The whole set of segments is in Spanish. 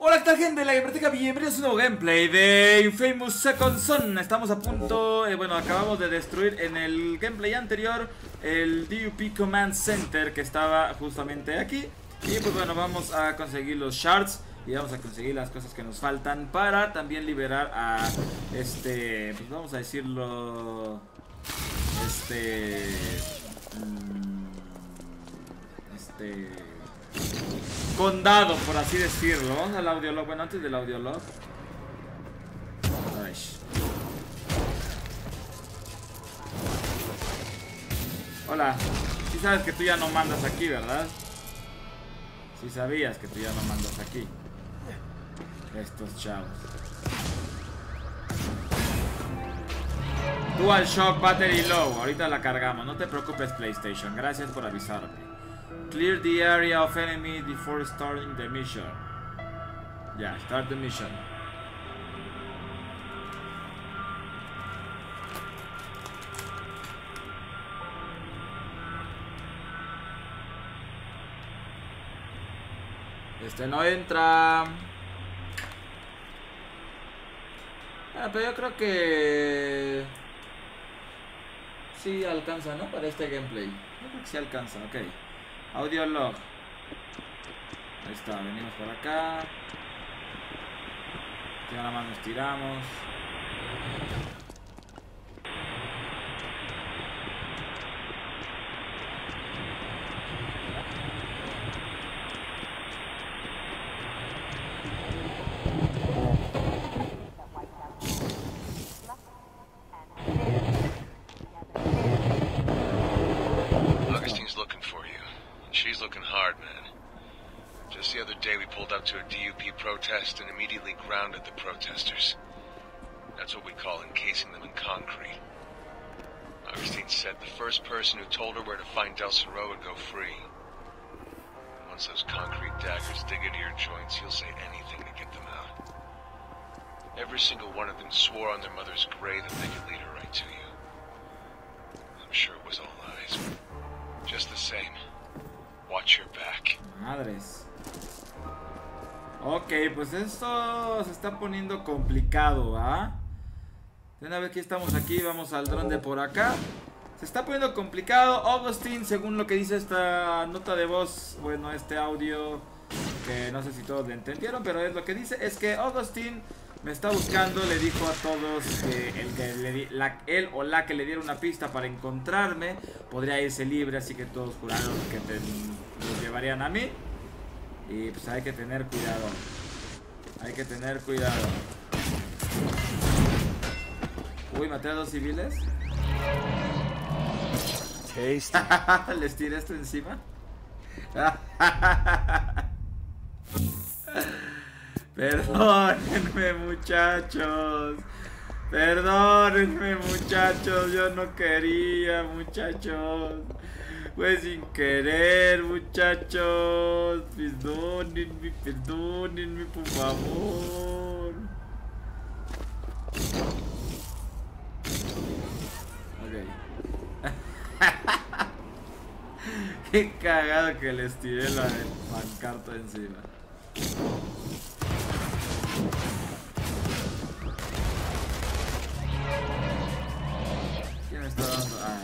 Hola, ¿qué tal gente de la Gamerteca? Bienvenidos a un nuevo gameplay de Infamous Second Son Estamos a punto, eh, bueno, acabamos de destruir en el gameplay anterior el DUP Command Center que estaba justamente aquí Y pues bueno, vamos a conseguir los shards y vamos a conseguir las cosas que nos faltan para también liberar a este, pues vamos a decirlo, este, mm, este condado, por así decirlo. Vamos al audiolog. Bueno, antes del audiolog. Ay. Hola. Si sabes que tú ya no mandas aquí, ¿verdad? Si sabías que tú ya no mandas aquí. Estos chavos. Dual Shock Battery Low. Ahorita la cargamos. No te preocupes, PlayStation. Gracias por avisarme. Clear the area of enemy before starting the mission. Yeah, start the mission. Este no entra. Ah, pero yo creo que... Sí alcanza, ¿no? Para este gameplay. Yo creo que sí alcanza, ok. Audio log. Ahí está, venimos por acá. Ya nada más nos tiramos. Call encasing them in concrete. Augustine said the first person who told her where to find Del Soro would go free. Once those concrete daggers dig into your joints, you'll say anything to get them out. Every single one of them swore on their mother's grave that they could lead her right to you. I'm sure it was all lies. Just the same, watch your back. Madres. Ok, pues esto se está poniendo complicado, ¿ah? Una vez que estamos aquí, vamos al dron de por acá. Se está poniendo complicado. Augustine, según lo que dice esta nota de voz, bueno, este audio, que no sé si todos le entendieron, pero es lo que dice, es que Augustine me está buscando, le dijo a todos que, el que le la, él o la que le diera una pista para encontrarme podría irse libre, así que todos juraron que te, lo llevarían a mí. Y pues hay que tener cuidado. Hay que tener cuidado. Uy, maté a dos civiles. Les tiré esto encima. Perdónenme muchachos. Perdónenme muchachos. Yo no quería muchachos. Fue sin querer, muchachos. Perdónenme, perdónenme, por favor. Ok. Qué cagado que les tiré la pancarta encima. ¿Quién me está dando? Ah.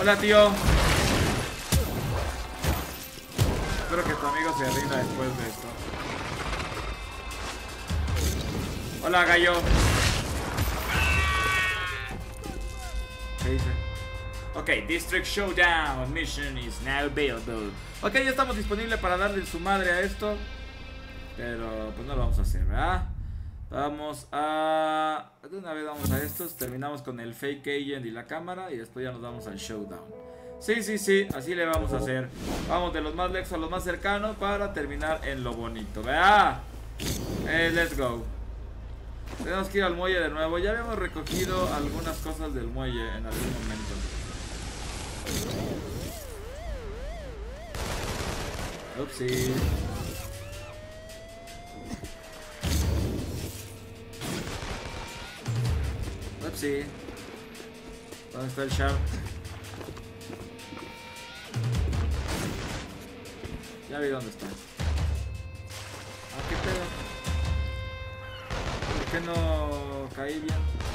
Hola, tío. Espero que tu amigo se rinda después de esto. Hola, gallo. ¿Qué dice? Ok, District Showdown Mission is now available. Ok, ya estamos disponibles para darle su madre a esto. Pero pues no lo vamos a hacer, ¿verdad? Vamos a... De una vez vamos a estos. Terminamos con el fake agent y la cámara. Y después ya nos vamos al showdown. Sí, sí, sí, así le vamos a hacer. Vamos de los más lejos a los más cercanos para terminar en lo bonito. ¡Vea! Eh, let's go. Tenemos que ir al muelle de nuevo. Ya habíamos recogido algunas cosas del muelle en algún momento. Upsi. Upsi. ¿Dónde está el shark? Ya vi dónde está. Ah, qué qué no caí bien?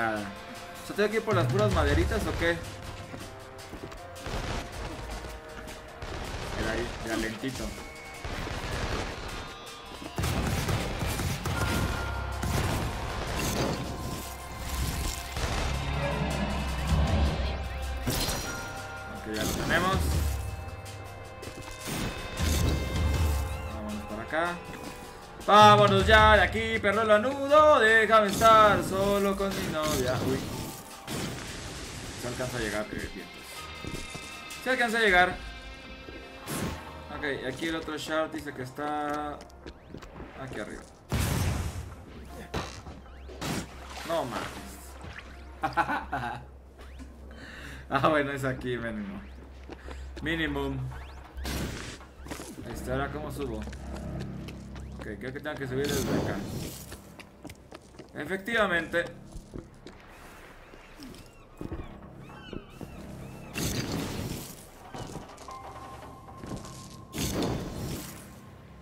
Chingada. O ¿tengo que ir por las puras maderitas o qué? Era ahí, lentito. De aquí, perro lanudo. Déjame estar solo con mi novia. Uy. Se alcanza a llegar. Eh. Se alcanza a llegar. Ok, aquí el otro shard dice que está aquí arriba. No mames. ah, bueno, es aquí mínimo. Minimum. Ahí está, ahora cómo subo. Ok, creo que tengo que subir desde acá. Efectivamente.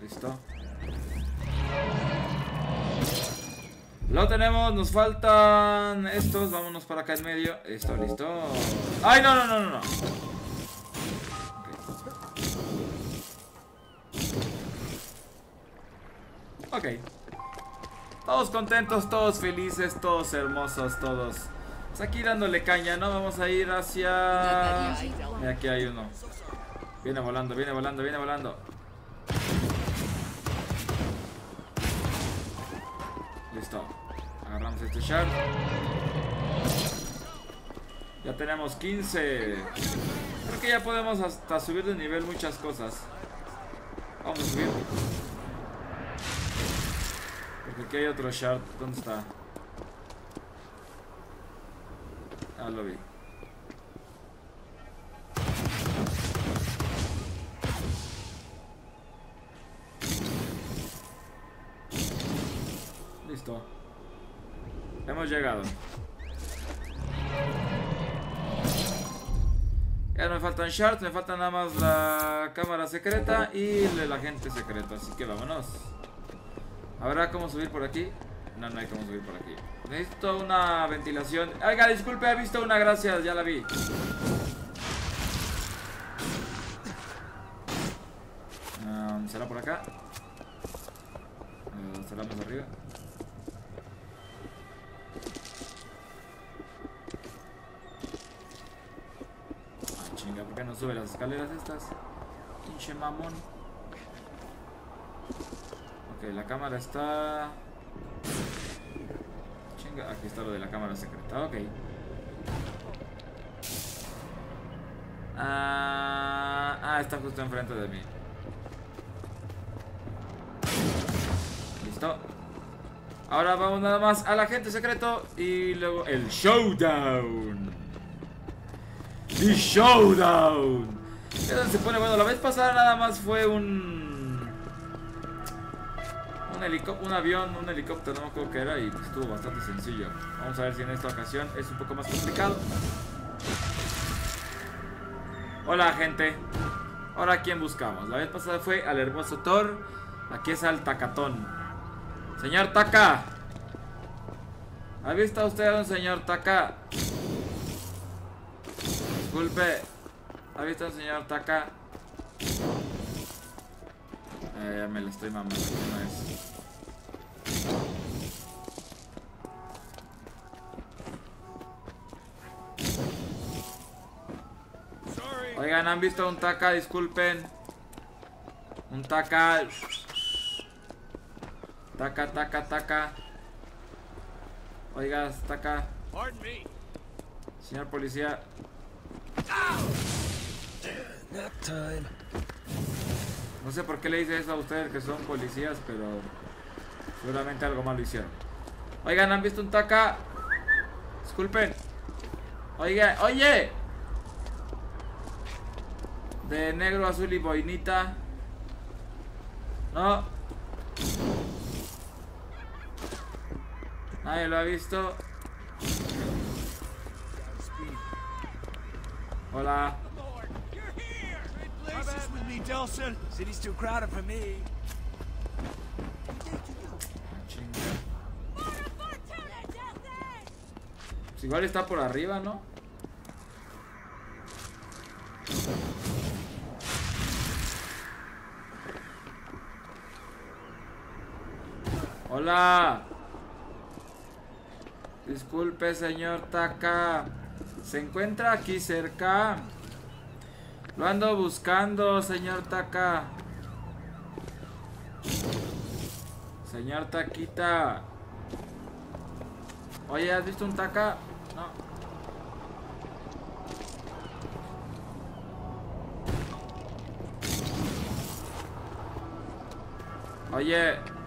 Listo. Lo tenemos, nos faltan estos, vámonos para acá en medio. Listo, listo. ¡Ay, no, no, no, no! no! Todos contentos, todos felices, todos hermosos, todos. Pues aquí dándole caña, ¿no? Vamos a ir hacia... Mira, aquí hay uno. Viene volando, viene volando, viene volando. Listo. Agarramos este shard. Ya tenemos 15. Creo que ya podemos hasta subir de nivel muchas cosas. Vamos a subir. Aquí hay otro shard. ¿Dónde está? Ah, lo vi. Listo. Hemos llegado. Ya no me faltan shards, me falta nada más la cámara secreta y el agente secreto, así que vámonos. ¿Habrá cómo subir por aquí? No, no hay cómo subir por aquí. Necesito una ventilación. Oiga, disculpe, he visto una, gracias, ya la vi. ¿Será por acá? ¿Será más arriba? Ah, chinga, ¿por qué no sube las escaleras estas? Pinche mamón. Ok, la cámara está... Aquí está lo de la cámara secreta, ok. Ah, ah, está justo enfrente de mí. Listo. Ahora vamos nada más al agente secreto y luego el showdown. The showdown. Se pone bueno. La vez pasada nada más fue un un un avión, un helicóptero, no me acuerdo qué era y pues, estuvo bastante sencillo. Vamos a ver si en esta ocasión es un poco más complicado. Hola gente. Ahora quién buscamos. La vez pasada fue al hermoso Thor. Aquí es al Tacatón. Señor Taka. ¿Ha visto usted a un señor Taka? Disculpe. ¿Ha visto a un señor Taka? Eh, ya me lo estoy mamando. No es. Oigan, ¿han visto un Taka? Disculpen. Un Taka. Taka, Taka, Taka. Oiga, Taka. Señor policía. No sé por qué le hice eso a ustedes que son policías, pero seguramente algo malo hicieron. Oigan, ¿han visto un Taka? Disculpen. Oiga, oye. De negro, azul y boinita. No. Nadie lo ha visto. Hola. Delson. City's too crowded for me. Pues igual está por arriba, ¿no? Hola. Disculpe, señor Taka. ¿Se encuentra aquí cerca? Lo ando buscando, señor Taka. Señor Taquita. Oye, ¿has visto un Taka? No. Oye.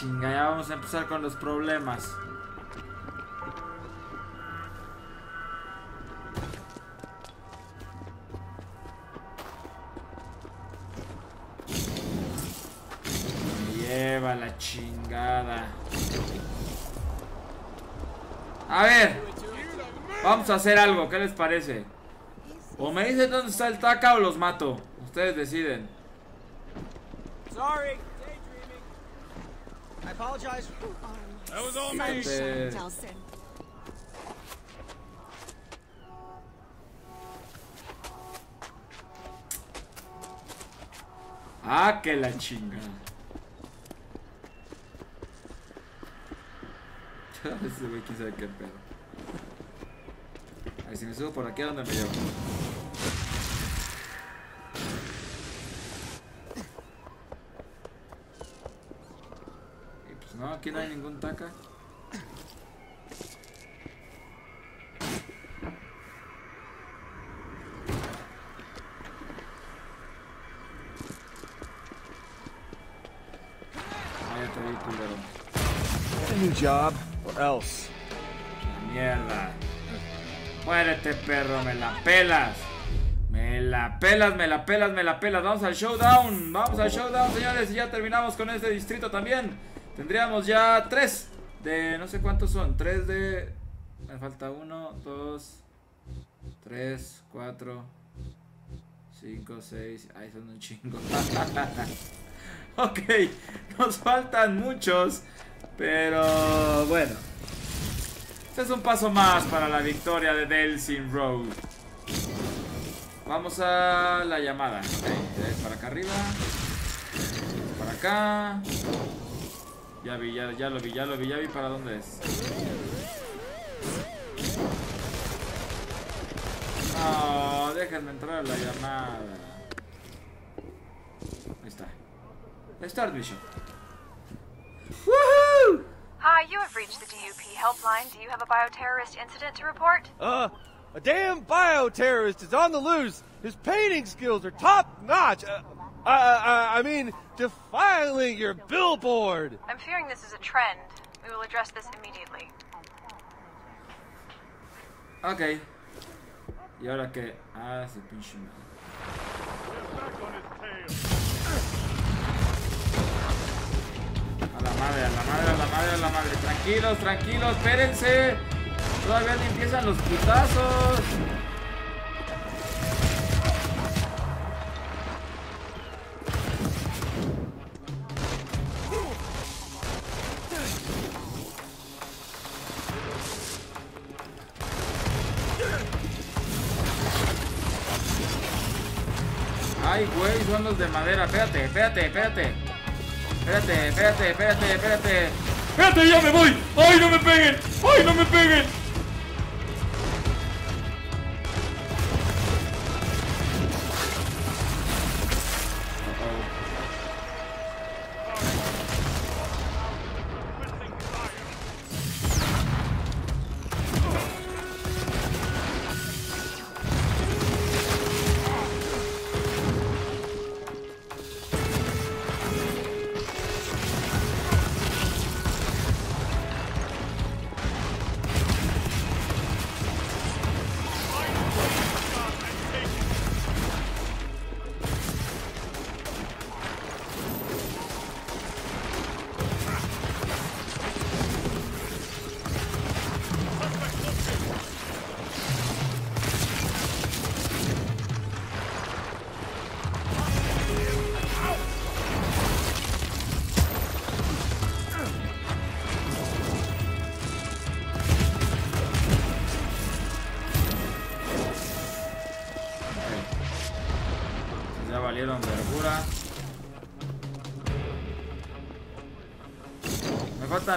Chinga, ya vamos a empezar con los problemas. Me lleva la chingada. A ver, vamos a hacer algo, ¿qué les parece? O me dicen dónde está el taca o los mato. Ustedes deciden. Sorry. I apologize. That was all me. Delson. Ah, que la chinga. Ese güey, quién sabe qué pedo. A ver, si me subo por aquí, ¿a dónde me llevo? Aquí no hay ningún taca. Ay, otro ahí, culero. A new job, or else. La mierda. Muérete, perro, me la pelas. Me la pelas, me la pelas, me la pelas. Vamos al showdown. Vamos al showdown, señores. Y ya terminamos con este distrito también. Tendríamos ya tres de. No sé cuántos son. Tres de. Me falta uno, dos, tres, cuatro, cinco, seis. Ay, son un chingo. ok, nos faltan muchos. Pero bueno. Este es un paso más para la victoria de Delsin Road. Vamos a la llamada. Ok, es para acá arriba. Para acá. Ya vi, ya, ya lo vi, ya lo vi, ya vi para dónde es. No, déjenme entrar a la llamada. Ahí está. Start mission. ¡Woohoo! Hi, you have reached the DUP helpline. Do you have a bioterrorist incident to report? Uh, a damn bioterrorist is on the loose. His painting skills are top notch. Uh, I, I, I mean, defiling your billboard. I'm fearing this is a trend. We will address this immediately. Ok. ¿Y ahora qué? Ah, ese pinche. A la madre, a la madre, a la madre, a la madre. Tranquilos, tranquilos, espérense. Todavía ni empiezan los putazos. Ay, güey, son los de madera. Espérate, espérate, espérate. Espérate, espérate, espérate, espérate. Espérate, ya me voy. Ay, no me peguen. Ay, no me peguen.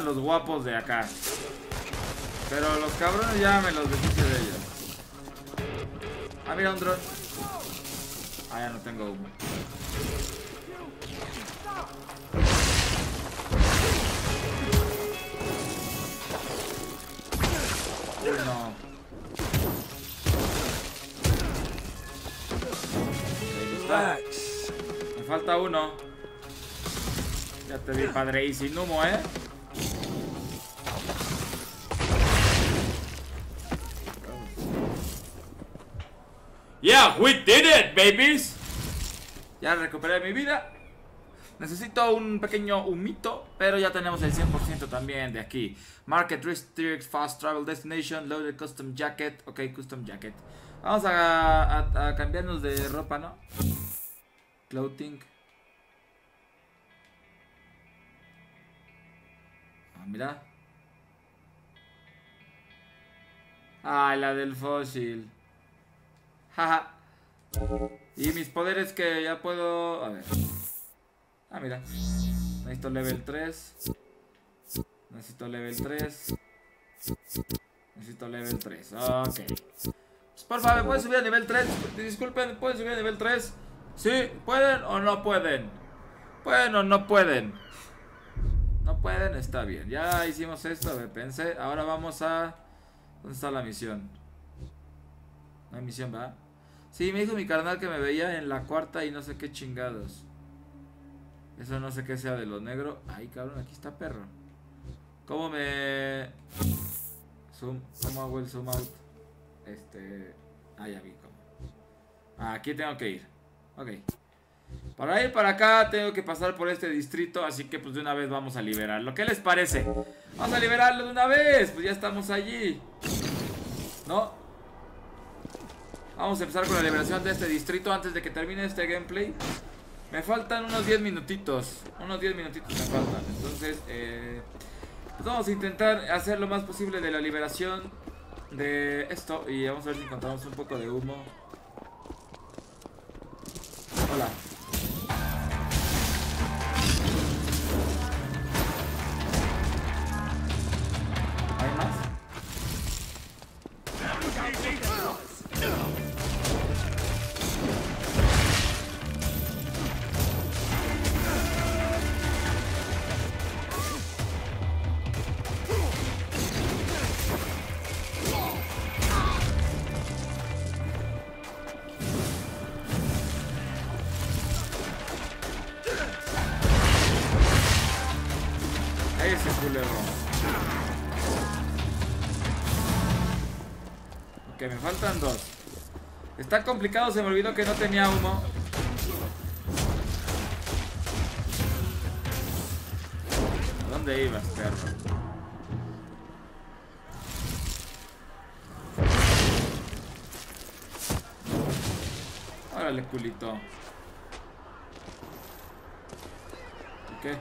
Los guapos de acá. Pero los cabrones ya me los deshice de ellos. Ah, mira un dron. Ah, ya no tengo humo. Uy, no. Me falta uno. Ya te vi, padre. Y sin humo, ¿eh? Yeah, we did it, babies. Ya recuperé mi vida. Necesito un pequeño humito, pero ya tenemos el 100% también de aquí. Market District, Fast Travel Destination, Loaded Custom Jacket. Ok, Custom Jacket. Vamos a cambiarnos de ropa, ¿no? Clothing. Ah, mira. Ah, la del fósil. Jaja. Y mis poderes que ya puedo... A ver. Ah, mira. Necesito level 3. Necesito level 3. Necesito level 3. Ok. Pues, por favor, ¿me pueden subir a nivel 3? Disculpen, ¿pueden subir a nivel 3? ¿Sí? ¿Pueden o no pueden? ¿Pueden o no pueden? No pueden, está bien. Ya hicimos esto, ver, pensé. Ahora vamos a... ¿Dónde está la misión? No hay misión, ¿va? Sí, me dijo mi carnal que me veía en la cuarta y no sé qué chingados. Eso no sé qué sea de lo negro. Ay, cabrón, aquí está perro. ¿Cómo me... Zoom, ¿Cómo hago el zoom out? Este... Ah, ya vi cómo. Aquí tengo que ir. Ok. Para ir para acá tengo que pasar por este distrito, así que pues de una vez vamos a liberarlo. ¿Qué les parece? Vamos a liberarlo de una vez, pues ya estamos allí. ¿No? Vamos a empezar con la liberación de este distrito antes de que termine este gameplay. Me faltan unos 10 minutitos. Unos 10 minutitos me faltan. Entonces, eh, pues vamos a intentar hacer lo más posible de la liberación de esto. Y vamos a ver si encontramos un poco de humo. Hola. Me faltan dos. Está complicado, se me olvidó que no tenía humo. ¿A dónde ibas, perro? Órale, culito. ¿Qué?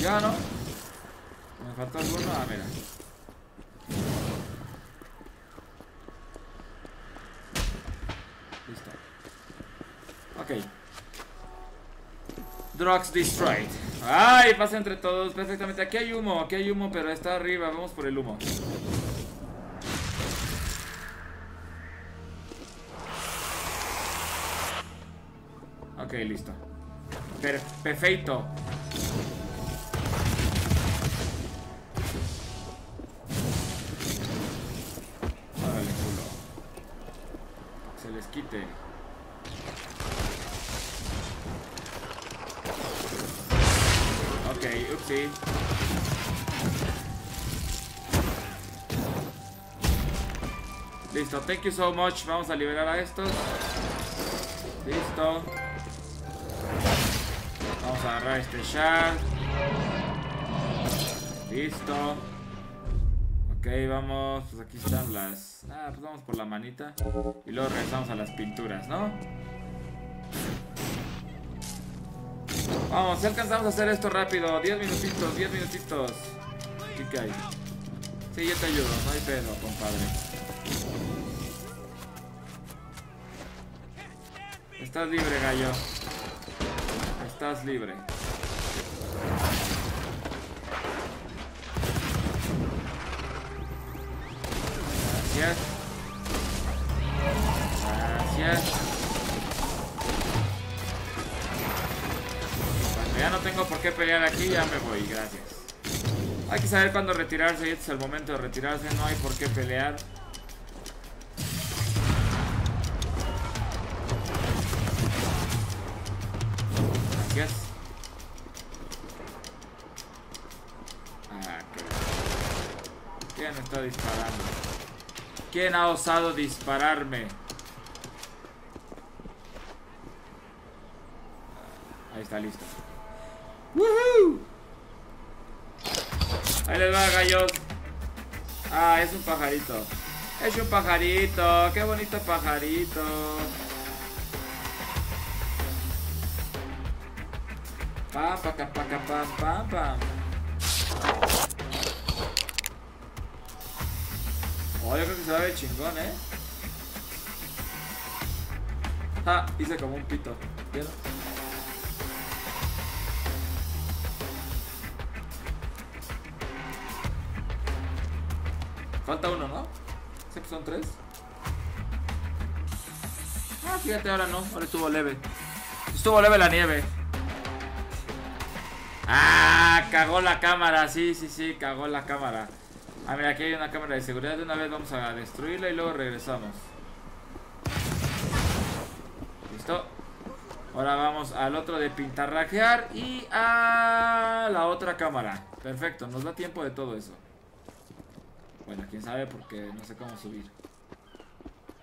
Ya, ¿no? Me falta alguno. Ah, mira. Listo. Ok. Drugs destroyed. ¡Ay! Pasa entre todos perfectamente. Aquí hay humo, aquí hay humo, pero está arriba. Vamos por el humo. Ok, listo. Per- perfecto. Se les quite. Ok, Listo, thank you so much. Vamos a liberar a estos. Listo. Vamos a agarrar este shard. Listo. Ok, vamos. Pues aquí están las. Ah, pues vamos por la manita. Y luego regresamos a las pinturas, ¿no? Vamos, alcanzamos a hacer esto rápido. 10 minutitos, 10 minutitos. ¿Qué hay? Sí, yo te ayudo, no hay pedo, compadre. Estás libre, gallo. Estás libre. Gracias. Gracias. Ya no tengo por qué pelear aquí, ya me voy. Gracias. Hay que saber cuándo retirarse y este es el momento de retirarse. No hay por qué pelear. Gracias. Ah, qué- ¿Quién está disparando? ¿Quién ha osado dispararme? Ahí está, listo. Les va, gallos. Ah, es un pajarito. Es un pajarito. Qué bonito pajarito. Pam, paca, paca, pam, pam, pam. Oh, yo creo que se va a ver chingón, ¿eh? Ah, hice como un pito. ¿Vieron? Falta uno, ¿no? Que son tres. Ah, fíjate, ahora no. Ahora estuvo leve. Estuvo leve la nieve. Ah, cagó la cámara. Sí, sí, sí, cagó la cámara. Ah, mira, aquí hay una cámara de seguridad. De una vez vamos a destruirla y luego regresamos. Listo. Ahora vamos al otro de pintarrajear y a la otra cámara. Perfecto, nos da tiempo de todo eso. Bueno, quién sabe porque no sé cómo subir.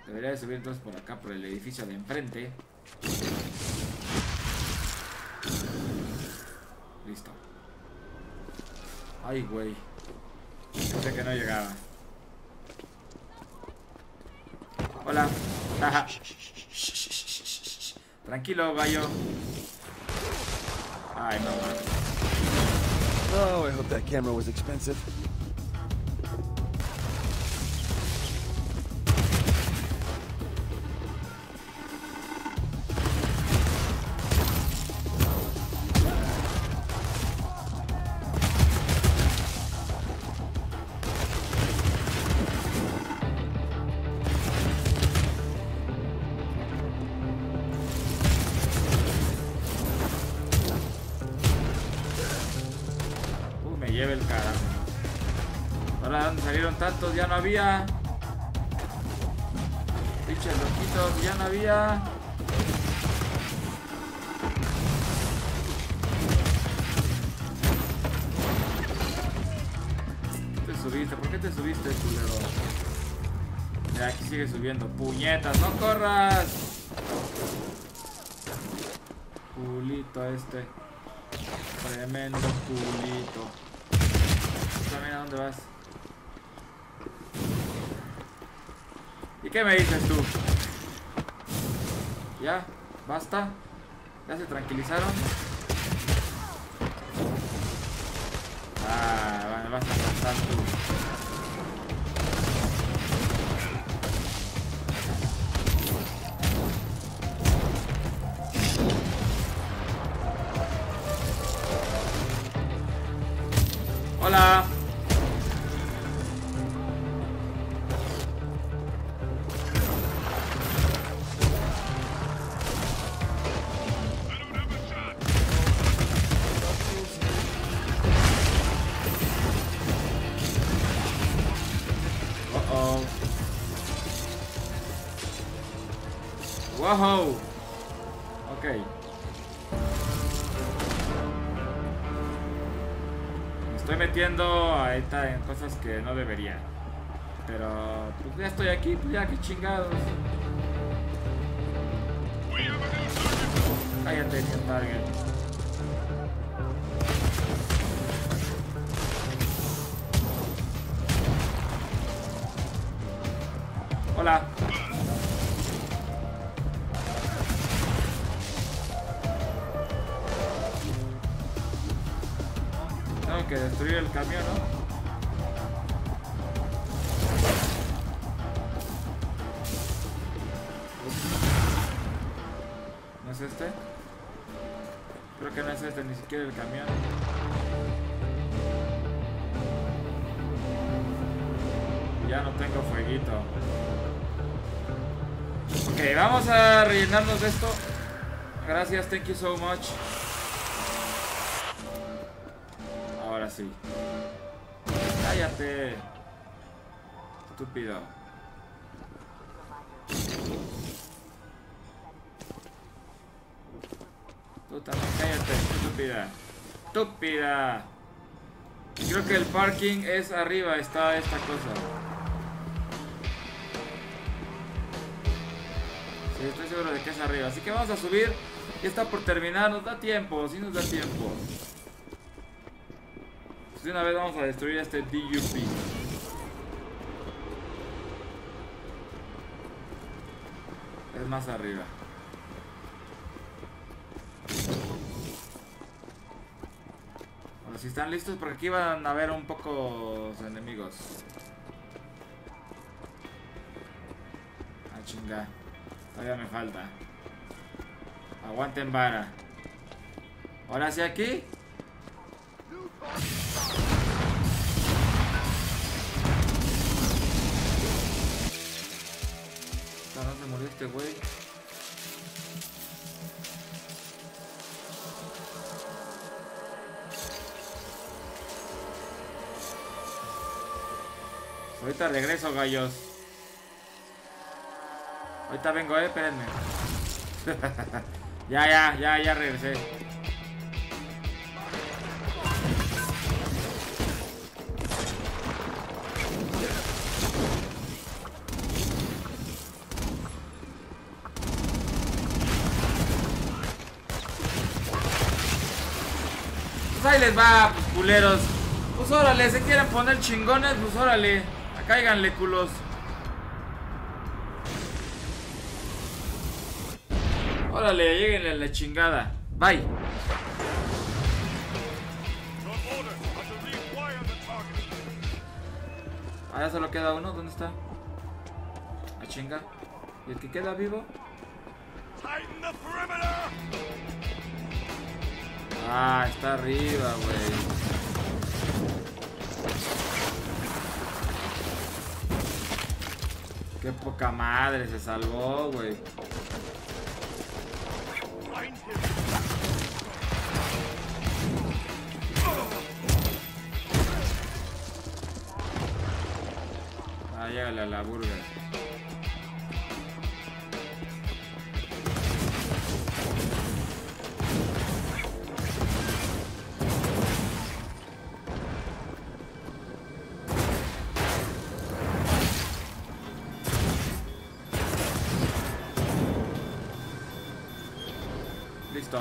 Debería de subir entonces por acá, por el edificio de enfrente. Listo. Ay, güey. Pensé que no llegaba. Hola. Tranquilo, gallo. Ay, no. Oh, I hope that camera was expensive. Ya no había. Pinches loquitos, ya no había. ¿Qué te subiste? ¿Por qué te subiste, culero? Ya, aquí sigue subiendo. ¡Puñetas! ¡No corras! Culito este. Tremendo culito. ¿Tú también a dónde vas? Qué me dices tú? ¿Ya? ¿Basta? ¿Ya se tranquilizaron? Ah, bueno, vas a pasar tú. Ok. Me estoy metiendo ahorita en cosas que no debería. Pero pues ya estoy aquí, pues ya que chingados. Cállate, target. Creo que no es este, ni siquiera el camión. Ya no tengo fueguito. Ok, vamos a rellenarnos de esto. Gracias, thank you so much. Ahora sí. Cállate. Estúpido. También cállate, estúpida. Estúpida. Creo que el parking es arriba, está esta cosa. Sí, estoy seguro de que es arriba. Así que vamos a subir. Ya está por terminar, nos da tiempo, sí nos da tiempo. Pues de una vez vamos a destruir este DUP. Es más arriba. Si están listos, porque aquí van a haber un pocos enemigos. Ah, chinga. Todavía me falta. Aguanten vara. Ahora sí aquí. Se murió este güey. Ahorita regreso, gallos. Ahorita vengo, eh, espérenme. ya, ya, ya, ya regresé. Pues ahí les va, pues, culeros. Pues órale, se quieren poner chingones, pues órale. Cáiganle, culos. Órale, lleguenle a la chingada. Bye. Ah, ya solo queda uno. ¿Dónde está? A chinga. ¿Y el que queda vivo? Ah, está arriba, güey. Qué poca madre se salvó, güey. Ah, llégale a la burger. Listo.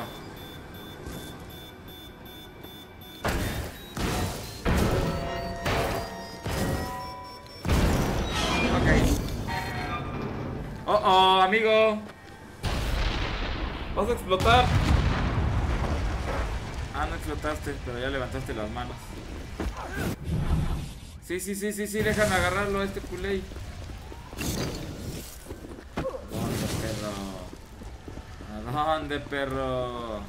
Ok. Oh, oh, amigo. Vas a explotar. Ah, no explotaste, pero ya levantaste las manos. Sí, sí, sí, sí, sí, déjame agarrarlo a este culé. ¿Dónde, perro? ¿A dónde, perro? Ok,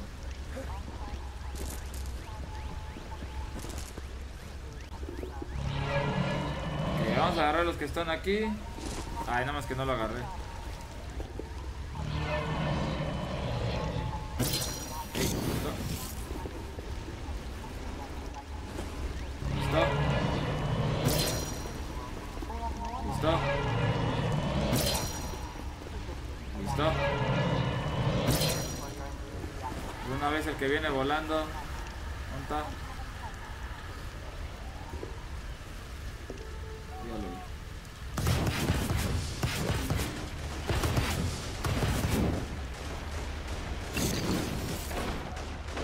vamos a agarrar los que están aquí. Ay, nada más que no lo agarré. El que viene volando. ¿Dónde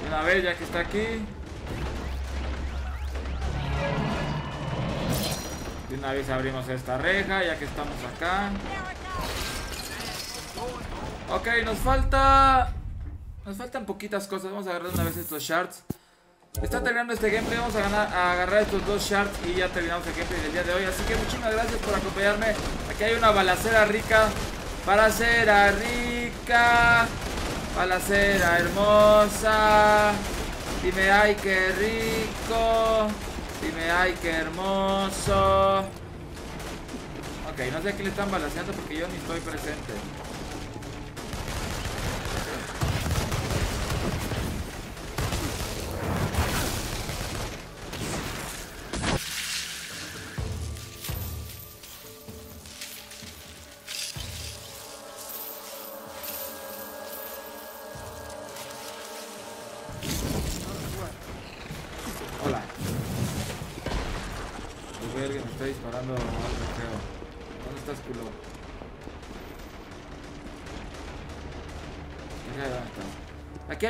una vez ya que está aquí. De una vez abrimos esta reja ya que estamos acá. Ok, nos falta... Nos faltan poquitas cosas. Vamos a agarrar una vez estos shards. Está terminando este gameplay. Vamos a, ganar, a agarrar estos dos shards y ya terminamos el gameplay del día de hoy. Así que muchísimas gracias por acompañarme. Aquí hay una balacera rica. Balacera rica. Balacera hermosa. Dime, ay, qué rico. Dime, ay, qué hermoso. Ok, no sé qué le están balanceando porque yo ni estoy presente.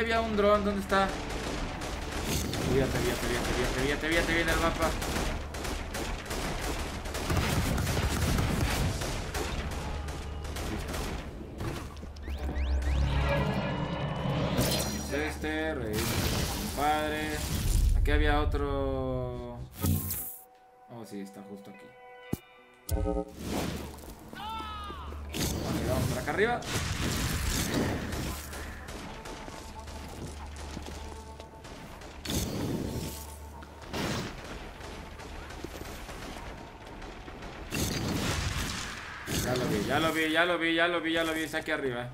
Había un dron, ¿dónde está? Fíjate, fíjate, fíjate, fíjate, fíjate, fíjate bien el mapa. Listo. Es este, reír padre. Aquí había otro. Oh, sí, está justo aquí. Vamos por acá arriba. Ya lo vi, ya lo vi, ya lo vi, está aquí arriba.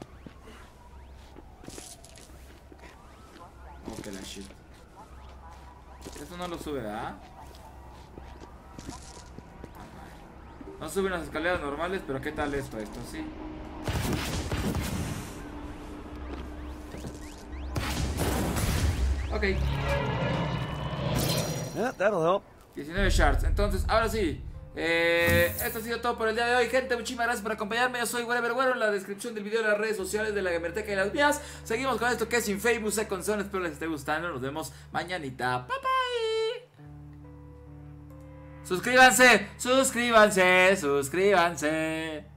Ok, la shit. Esto no lo sube, ¿verdad? No sube las escaleras normales, pero ¿qué tal esto? Esto sí. Ok, Yeah, that'll help. 19 shards. Entonces, ahora sí. Eh, esto ha sido todo por el día de hoy, gente. Muchísimas gracias por acompañarme. Yo soy Whatever Güero. En la descripción del video, las redes sociales de la Gamerteca y las mías. Seguimos con esto que es sin Facebook. Espero les esté gustando. Nos vemos mañanita. Bye bye. Suscríbanse, suscríbanse, suscríbanse.